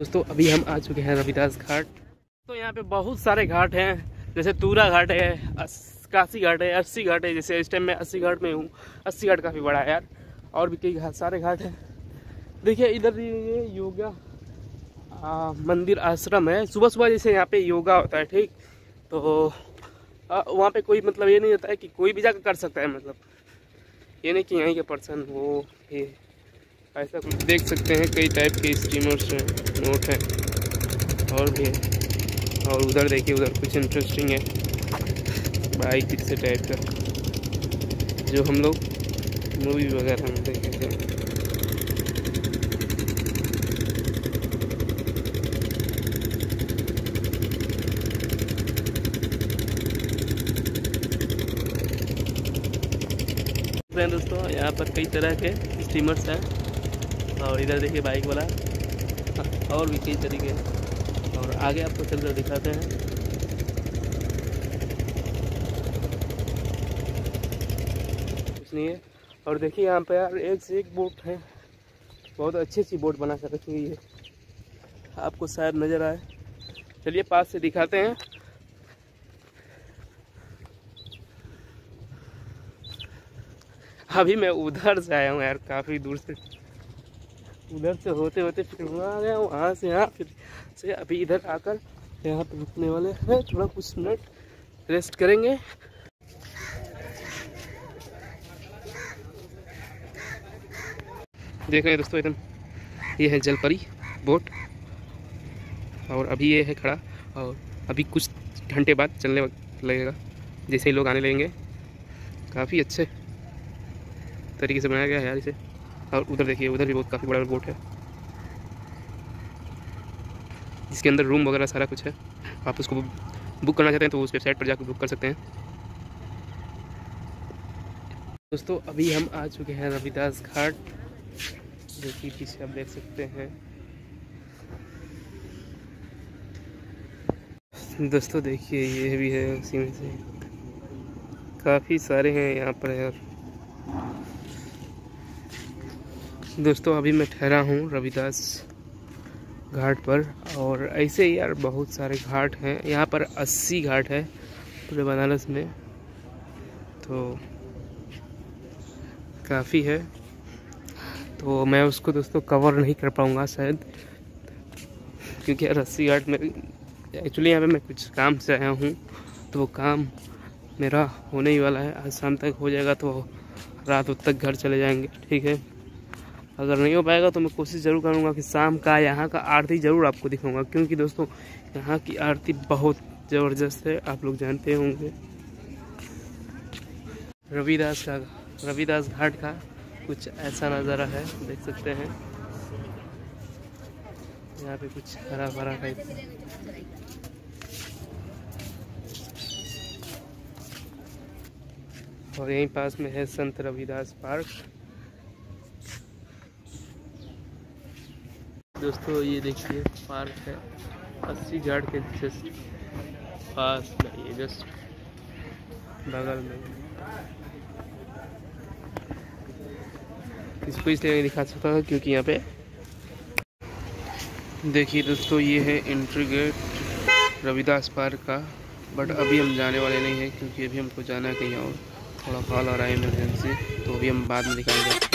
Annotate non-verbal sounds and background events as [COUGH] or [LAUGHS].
दोस्तों अभी हम आ चुके हैं रविदास घाट। तो यहाँ पे बहुत सारे घाट हैं जैसे तूरा घाट है काशी घाट है अस्सी घाट है जैसे इस टाइम मैं अस्सी घाट में हूँ। अस्सी घाट काफ़ी बड़ा है यार और भी कई घाट सारे घाट हैं। देखिए इधर ये योगा आ, मंदिर आश्रम है। सुबह सुबह जैसे यहाँ पे योगा होता है ठीक? तो वहाँ पे कोई मतलब ये नहीं होता है कि कोई भी जाकर कर सकता है मतलब। ये नहीं कि यहीं के पर्सन वो ये ऐसा कुछ देख सकते हैं कई टाइप के स्टीमर्स हैं। नोट है और भी है। और उधर देखिए, उधर कुछ इंटरेस्टिंग है। बाइक किसी टाइप का। जो हम लोग मूवी वगैरह में देखे थे। दोस्तों, यहाँ पर कई तरह के स्टीमर्स हैं। और इधर देखिए बाइक वाला। [LAUGHS] और भी कई तरीके हैं और आगे आपको चल कर दिखाते हैं। है और देखिए यहाँ पे यार, एक से एक बोट है। बहुत अच्छी अच्छी बोट बना कर रखी हुई है। आपको शायद नज़र आए। चलिए पास से दिखाते हैं। अभी मैं उधर से आया हूँ यार, काफ़ी दूर से। उधर से होते होते फिर वहाँ आ गया, वहाँ से यहाँ फिर से अभी इधर आकर यहाँ पर रुकने वाले हैं। थोड़ा कुछ मिनट रेस्ट करेंगे। देख रहे हैं दोस्तों एकदम, ये है जलपरी बोट और अभी ये है खड़ा और अभी कुछ घंटे बाद चलने लगेगा, जैसे ही लोग आने लगेंगे। काफ़ी अच्छे तरीके से बनाया गया है यार इसे। और उधर देखिए, उधर भी बहुत काफ़ी बड़ा बोट है। जिसके अंदर रूम वगैरह सारा कुछ है। आप उसको बुक करना चाहते हैं तो उस वेबसाइट पर जाकर बुक कर सकते हैं। दोस्तों, अभी हम आ चुके हैं रविदास घाट, जो कि पीछे आप देख सकते हैं। दोस्तों, देखिए, ये भी है उसी में से। काफ़ी सारे हैं यहाँ पर, यार। दोस्तों, अभी मैं ठहरा हूँ रविदास घाट पर और ऐसे ही यार बहुत सारे घाट हैं। यहाँ पर 80 घाट है पूरे बनारस में तो काफ़ी है। तो मैं उसको दोस्तों कवर नहीं कर पाऊँगा शायद, क्योंकि यार अस्सी घाट में एक्चुअली यहाँ पे मैं कुछ काम से आया हूँ तो वो काम मेरा होने ही वाला है। आज शाम तक हो जाएगा तो रात तक घर चले जाएँगे, ठीक है? अगर नहीं हो पाएगा तो मैं कोशिश ज़रूर करूँगा कि शाम का, यहाँ का आरती ज़रूर आपको दिखाऊँगा, क्योंकि दोस्तों, यहाँ की आरती बहुत ज़बरदस्त है, आप लोग जानते होंगे। रविदास का, रविदास घाट का कुछ ऐसा नज़ारा है, देख सकते हैं। यहाँ पे कुछ हरा भरा टाइप और यहीं पास में है संत रविदास पार्क। दोस्तों, ये देखिए, पार्क है। अस्सी घाट के जस्ट पास में, ये जस्ट बगल में। इसको इसलिए नहीं दिखा सकता था क्योंकि यहाँ पे देखिए दोस्तों, ये है एंट्री गेट रविदास पार्क का बट अभी हम जाने वाले नहीं हैं क्योंकि अभी हमको जाना है कहीं और। थोड़ा कॉल आ रहा है इमरजेंसी तो अभी हम बाद में दिखाएँगे।